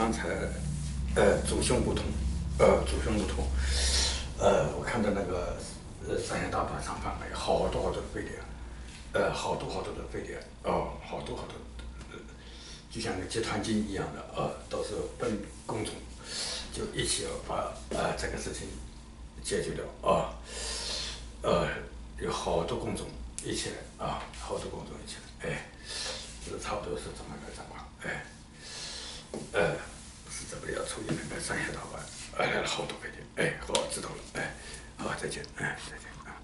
刚才，呃，主胸不通，呃，主胸不通，呃，我看到那个呃三峡大坝上方有好多好多的飞碟，呃，好多好多的飞碟，哦，好多好多，呃，就像个集团军一样的，呃，都是分工种，就一起把呃这个事情解决掉，啊，呃，有好多工种一起来，啊，好多工种一起来，哎，这个差不多是这么个情况，哎。呃，是这个要处理那个三峡大坝，来了好多块钱，哎，好，知道了，哎，好，再见，哎。再见，啊